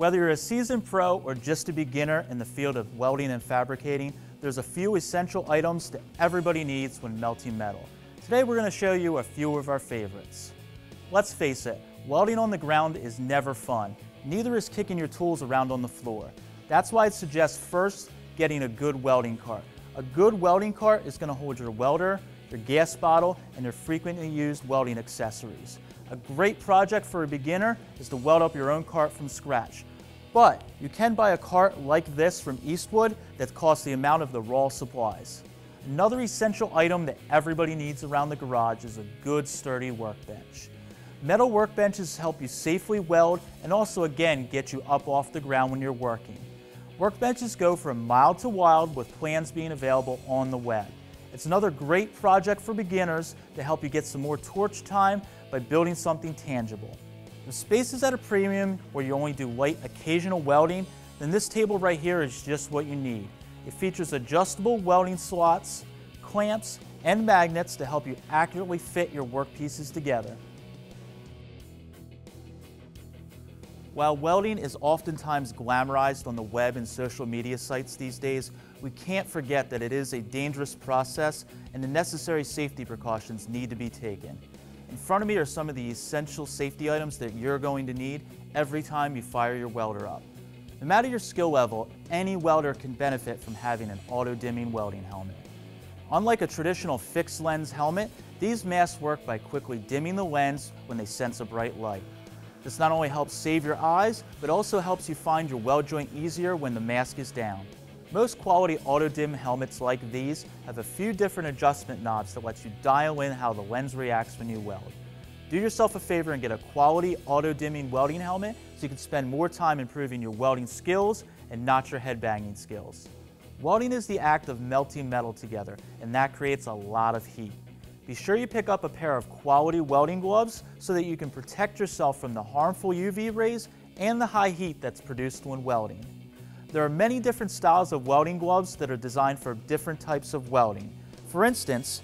Whether you're a seasoned pro or just a beginner in the field of welding and fabricating, there's a few essential items that everybody needs when melting metal. Today we're going to show you a few of our favorites. Let's face it, welding on the ground is never fun. Neither is kicking your tools around on the floor. That's why I'd suggest first getting a good welding cart. A good welding cart is going to hold your welder, your gas bottle, and your frequently used welding accessories. A great project for a beginner is to weld up your own cart from scratch. But you can buy a cart like this from Eastwood that costs the amount of the raw supplies. Another essential item that everybody needs around the garage is a good sturdy workbench. Metal workbenches help you safely weld and also again get you up off the ground when you're working. Workbenches go from mild to wild with plans being available on the web. It's another great project for beginners to help you get some more torch time by building something tangible. If space is at a premium where you only do light occasional welding, then this table right here is just what you need. It features adjustable welding slots, clamps, and magnets to help you accurately fit your workpieces together. While welding is oftentimes glamorized on the web and social media sites these days, we can't forget that it is a dangerous process and the necessary safety precautions need to be taken. In front of me are some of the essential safety items that you're going to need every time you fire your welder up. No matter your skill level, any welder can benefit from having an auto-dimming welding helmet. Unlike a traditional fixed lens helmet, these masks work by quickly dimming the lens when they sense a bright light. This not only helps save your eyes, but also helps you find your weld joint easier when the mask is down. Most quality auto-dim helmets like these have a few different adjustment knobs that lets you dial in how the lens reacts when you weld. Do yourself a favor and get a quality auto-dimming welding helmet so you can spend more time improving your welding skills and not your headbanging skills. Welding is the act of melting metal together, and that creates a lot of heat. Be sure you pick up a pair of quality welding gloves so that you can protect yourself from the harmful UV rays and the high heat that's produced when welding. There are many different styles of welding gloves that are designed for different types of welding. For instance,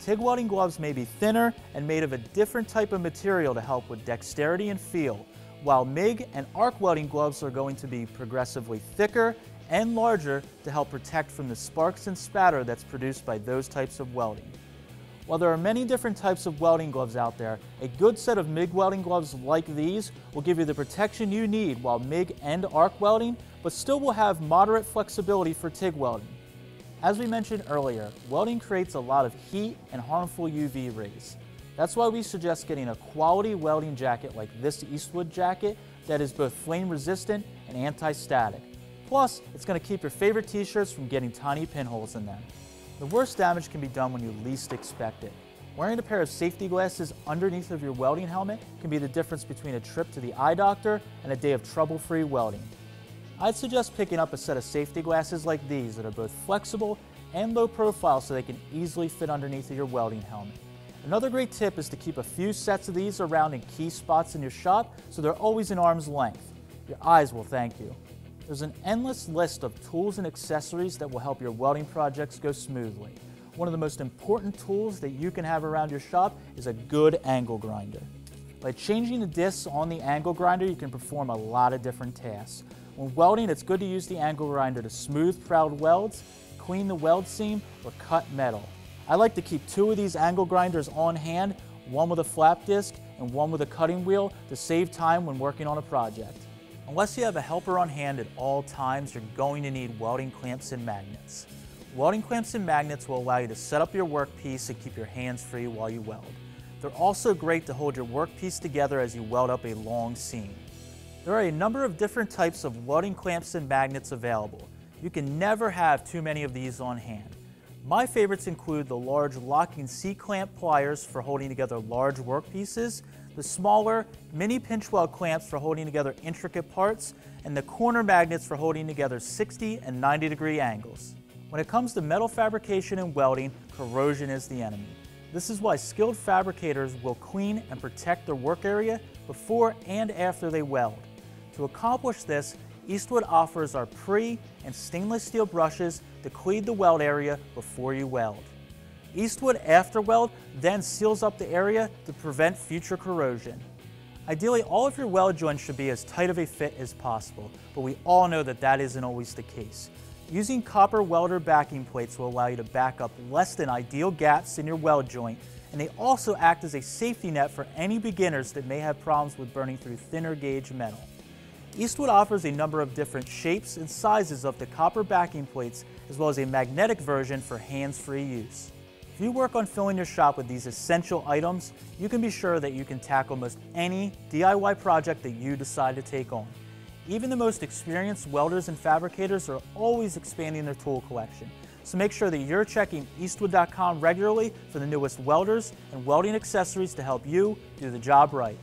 TIG welding gloves may be thinner and made of a different type of material to help with dexterity and feel, while MIG and arc welding gloves are going to be progressively thicker and larger to help protect from the sparks and spatter that's produced by those types of welding. While there are many different types of welding gloves out there, a good set of MIG welding gloves like these will give you the protection you need while MIG and arc welding, but still will have moderate flexibility for TIG welding. As we mentioned earlier, welding creates a lot of heat and harmful UV rays. That's why we suggest getting a quality welding jacket like this Eastwood jacket that is both flame resistant and anti-static. Plus, it's going to keep your favorite t-shirts from getting tiny pinholes in them. The worst damage can be done when you least expect it. Wearing a pair of safety glasses underneath of your welding helmet can be the difference between a trip to the eye doctor and a day of trouble-free welding. I'd suggest picking up a set of safety glasses like these that are both flexible and low profile so they can easily fit underneath of your welding helmet. Another great tip is to keep a few sets of these around in key spots in your shop so they're always in arm's length. Your eyes will thank you. There's an endless list of tools and accessories that will help your welding projects go smoothly. One of the most important tools that you can have around your shop is a good angle grinder. By changing the discs on the angle grinder, you can perform a lot of different tasks. When welding, it's good to use the angle grinder to smooth proud welds, clean the weld seam, or cut metal. I like to keep two of these angle grinders on hand, one with a flap disc and one with a cutting wheel to save time when working on a project. Unless you have a helper on hand at all times, you're going to need welding clamps and magnets. Welding clamps and magnets will allow you to set up your workpiece and keep your hands free while you weld. They're also great to hold your workpiece together as you weld up a long seam. There are a number of different types of welding clamps and magnets available. You can never have too many of these on hand. My favorites include the large locking C-clamp pliers for holding together large workpieces, the smaller mini pinch weld clamps for holding together intricate parts, and the corner magnets for holding together 60 and 90 degree angles. When it comes to metal fabrication and welding, corrosion is the enemy. This is why skilled fabricators will clean and protect their work area before and after they weld. To accomplish this, Eastwood offers our pre and stainless steel brushes to clean the weld area before you weld. Eastwood after weld then seals up the area to prevent future corrosion. Ideally, all of your weld joints should be as tight of a fit as possible, but we all know that that isn't always the case. Using copper welder backing plates will allow you to back up less than ideal gaps in your weld joint, and they also act as a safety net for any beginners that may have problems with burning through thinner gauge metal. Eastwood offers a number of different shapes and sizes of the copper backing plates, as well as a magnetic version for hands-free use. If you work on filling your shop with these essential items, you can be sure that you can tackle most any DIY project that you decide to take on. Even the most experienced welders and fabricators are always expanding their tool collection. So make sure that you're checking eastwood.com regularly for the newest welders and welding accessories to help you do the job right.